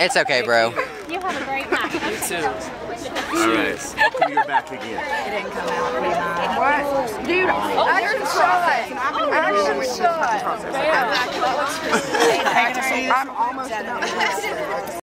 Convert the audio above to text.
It's okay, bro. You have a great night. You too. All right. you're back again. It didn't come out. What? Dude, oh, action shot. Oh, action shot. I'm almost done.